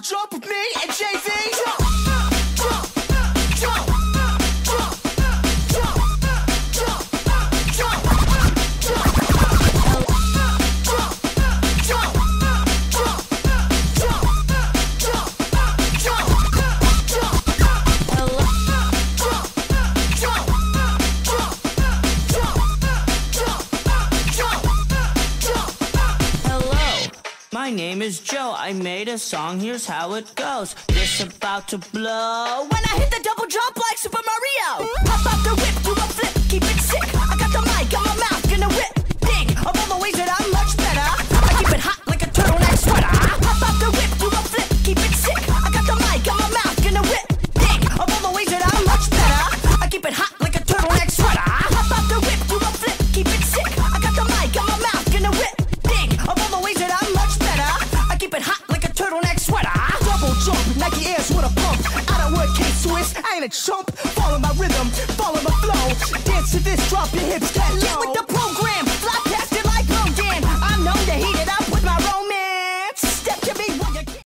Jump. My name is Joe. I made a song. Here's how it goes. This about to blow. When I hit the double I ain't a chump. Follow my rhythm, follow my flow. Dance to this, drop your hips, that